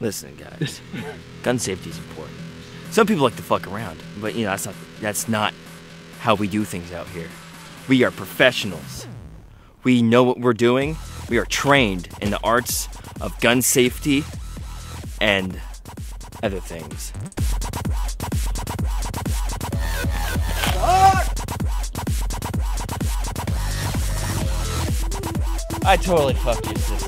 Listen, guys, gun safety is important. Some people like to fuck around, but you know that's not that's not how we do things out here. We are professionals. We know what we're doing. We are trained in the arts of gun safety and other things. I totally fucked your sister.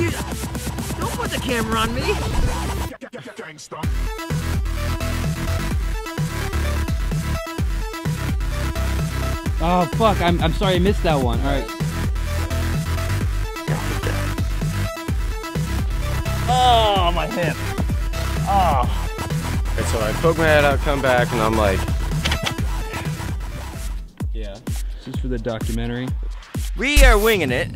you don't put the camera on me. Oh fuck! I'm I'm sorry I missed that one. All right. Oh, my hip. Oh. And so I poke my head out, come back, and I'm like, Yeah. This is for the documentary. We are winging it